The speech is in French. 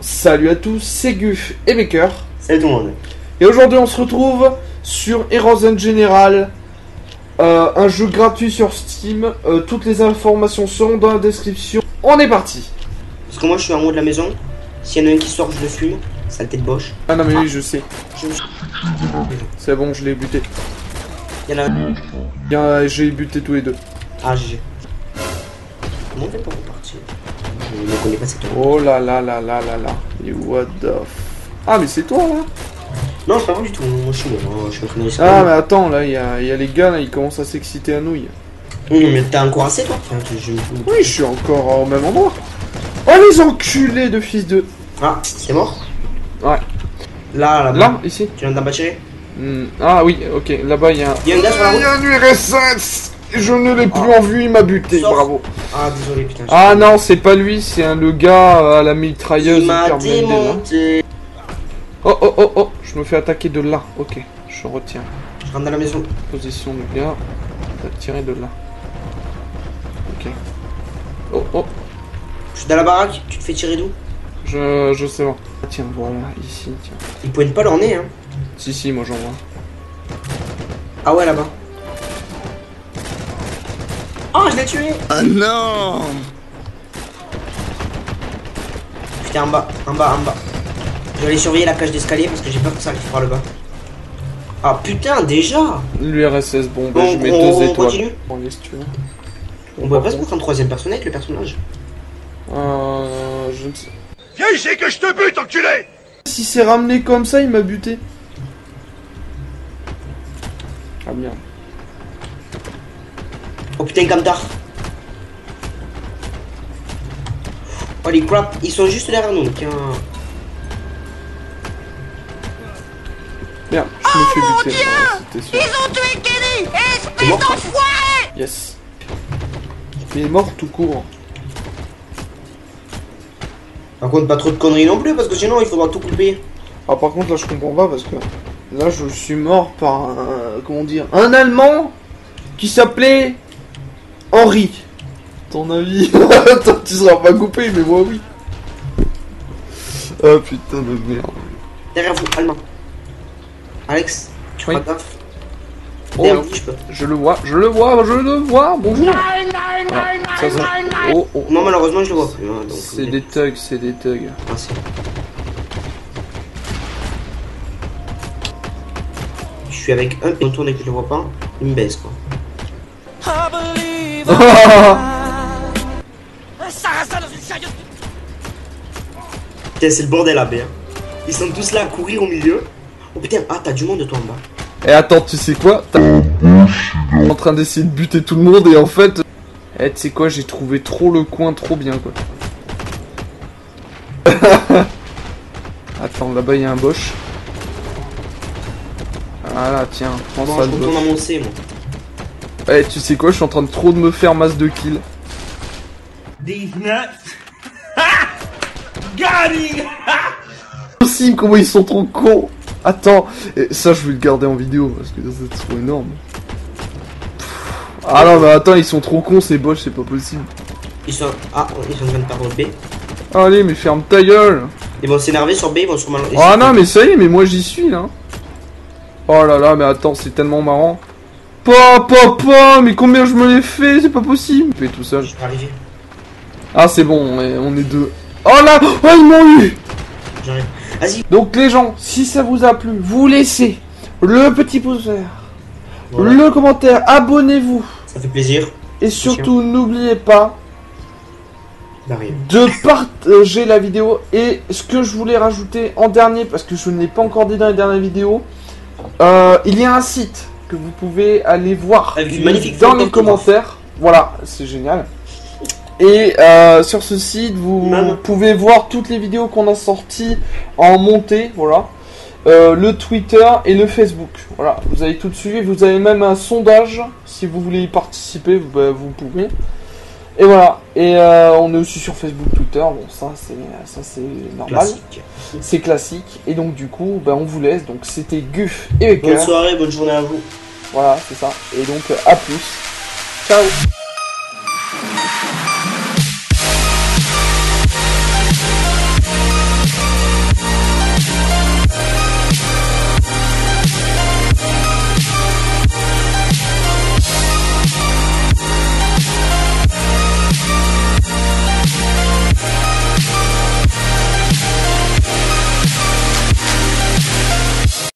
Salut à tous, c'est Guf et Baker. Salut tout le monde. Et aujourd'hui on se retrouve sur Heroes General, euh, un jeu gratuit sur Steam. Euh, toutes les informations seront dans la description. On est parti Parce que moi je suis en haut de la maison. S'il y en a un qui sort, je le fume. Saleté de boche. Ah non mais oui je sais, Je... c'est bon je l'ai buté. Il y en a un. Bien, J'ai buté tous les deux. Ah, GG. Comment on fait pour repartir Je ne connais pas cette route. Oh là là là là là là. Et what the f... Ah mais c'est toi là Non, c'est pas du tout. Moi je suis là. Moi, Je suis en train de Ah mais attends là, il y a, il y a les gars là, ils commencent à s'exciter à nouilles. Non, mais t'es encore assez toi Enfin, je- je- Oui je suis encore au même endroit. Oh les enculés de fils de... Ah, c'est mort? Ouais. Là, là, Là, ici Tu viens tirer Hmm, Ah oui, ok, là-bas il y a un... Il y a un gars sur la Il y route a un URSS Je ne l'ai plus Ah. en vue, il m'a buté, Sors. bravo. Ah, désolé, putain. je- Ah non, c'est pas lui, c'est un le gars à la mitrailleuse. Il m'a là. démonté. Oh oh oh oh, je me fais attaquer de là. Ok, je retiens. Je rentre dans la maison. Position du gars, on va tirer de là. Ok. Oh oh, Je suis dans la baraque. Tu te fais tirer d'où? Je, je sais pas. Ah, Tiens, voilà, ici, tiens. Ils pointent pas leur nez, hein. Si, si, moi j'en vois. Ah ouais, là-bas. Je l'ai tué Ah non Putain, en bas, en bas, en bas. Je vais aller surveiller la cage d'escalier parce que j'ai peur que ça arrive par le bas. Ah putain, déjà L'URSS, bon, bah Bon, je mets on- deux on étoiles. continue tu veux. On pourrait pas se mettre en troisième personne avec le personnage. Euh, je ne sais. Viens ici que je te bute, enculé Si c'est ramené comme ça, il m'a buté. Ah merde. Oh putain, Kamtar. Holy crap, ils sont juste derrière nous. Tiens. Merde, je me fais buter. Ouais, C'était sûr. ont tué Kenny mort toi Yes. Il est mort tout court. Par contre, pas trop de conneries non plus parce que sinon il faudra tout couper. Ah par contre là je comprends pas parce que là je suis mort par un comment dire un Allemand qui s'appelait Henri. Ton avis Toi tu seras pas coupé mais moi oui. Ah putain de merde. Derrière vous, allemand. Alex, tu Oui. gaffe. Oh, Derrière vous, je peux. je le vois, je le vois, je le vois. Bonjour. Ça, ça. Oh, oh. Non, malheureusement, je le vois plus. hein, C'est des thugs, c'est des thugs. Ah, c'est- Je suis avec un et on tourne et que je le vois pas, il me baisse quoi. Putain, c'est le bordel à hein. Ils sont tous là à courir au milieu. Oh putain, ah, t'as du monde toi en bas. Et attends, tu sais quoi? T'as- en train d'essayer de buter tout le monde et en fait... Eh, tu sais quoi, j'ai trouvé trop le coin trop bien, quoi. Attends, là-bas, il y a un Bosch. Voilà, tiens, prends Bon, ça, je le retourne Bosch. à mon C, moi? Eh, tu sais quoi, je suis en train de trop de me faire masse de kills. These nuts Got him Aussi, comment ils sont trop cons Attends, et ça, je vais le garder en vidéo, parce que c'est trop énorme. Ah non, mais attends, ils sont trop cons, ces Bosch, c'est pas possible. Ils sont. Ah, ils sont en train de perdre B. Allez, mais ferme ta gueule Ils vont s'énerver sur B, ils vont sûrement. Oh non, mais ça y est, mais moi j'y suis là. Oh là là, mais attends, c'est tellement marrant. Pa, pa, pa, mais combien je me l'ai fait, c'est pas possible. Je fais tout seul. Je arriver, Ah, c'est bon, on est, on est deux. Oh là, oh, ils m'ont eu. j'arrive. Vas-y, Donc les gens, si ça vous a plu, vous laissez le petit pouce vert, Voilà. le commentaire, abonnez-vous. ça fait plaisir. Et surtout, n'oubliez pas de partager la vidéo. Et ce que je voulais rajouter en dernier, parce que je ne l'ai pas encore dit dans les dernières vidéos, euh, il y a un site que vous pouvez aller voir magnifique dans les commentaires. Voilà, c'est génial. Et euh, sur ce site, vous Maman. pouvez voir toutes les vidéos qu'on a sorties en montée, voilà. Euh, le Twitter et le Facebook. Voilà, vous avez tout suivi. Vous avez même un sondage. Si vous voulez y participer, vous, bah, vous pouvez. Et voilà. Et euh, on est aussi sur Facebook, Twitter. Bon, ça c'est ça c'est normal. Classique. C'est classique. Et donc du coup, bah, on vous laisse. Donc c'était Guf et Bonne Becker. soirée, bonne journée à vous. Voilà, c'est ça. Et donc à plus. Ciao.